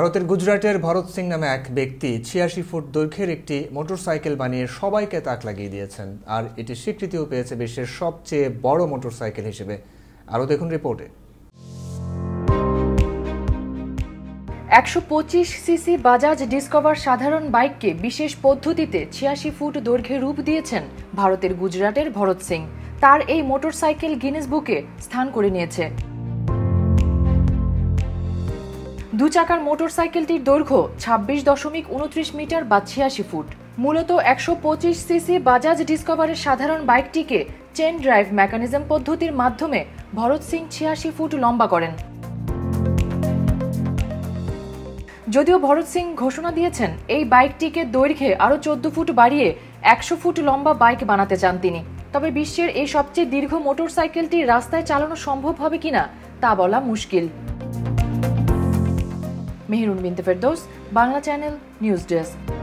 ভারতের গুজরাটের ভরত সিং নামে এক ব্যক্তি ছিয়াশি ফুট দৈর্ঘ্যের একটি মোটরসাইকেল বানিয়ে সবাইকে তাক লাগিয়ে দিয়েছেন। আর এটি স্বীকৃতিও পেয়েছে বিশ্বের সবচেয়ে বড় মোটরসাইকেল হিসেবে। আরও দেখুন রিপোর্টে। একশো পঁচিশ সিসি বাজাজ ডিসকভার সাধারণ বাইককে বিশেষ পদ্ধতিতে ছিয়াশি ফুট দৈর্ঘ্যে রূপ দিয়েছেন ভারতের গুজরাটের ভরত সিং। তার এই মোটরসাইকেল গিনেস বুকে স্থান করে নিয়েছে। দু চাকার মোটরসাইকেলটির দৈর্ঘ্য ছাব্বিশ দশমিক উনত্রিশ মিটার বা ছিয়াশি ফুট। মূলত একশো পঁচিশ সিসি বাজাজ ডিসকভারের সাধারণ বাইকটিকে চেন ড্রাইভ মেকানিজম পদ্ধতির মাধ্যমে ভরত সিং ছিয়াশি ফুট লম্বা করেন। যদিও ভরত সিং ঘোষণা দিয়েছেন, এই বাইকটিকে দৈর্ঘ্যে আরও চোদ্দ ফুট বাড়িয়ে একশো ফুট লম্বা বাইক বানাতে চান তিনি। তবে বিশ্বের এই সবচেয়ে দীর্ঘ মোটরসাইকেলটি রাস্তায় চালানো সম্ভব হবে কিনা তা বলা মুশকিল। Mehrun Binte Ferdous Bangla channel news desk.